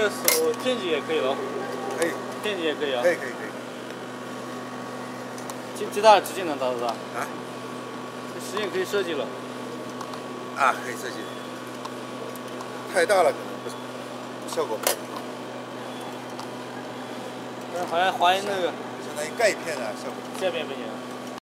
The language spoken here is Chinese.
个手天级也可以喽，可以，天级也可以啊可。以，可以，可以。其其他的直径能达得到，啊这直径可以设计了。啊，可以设计。太大了可能不效果不好，但是好像华疑那个相当于钙片啊，效果。这边不行。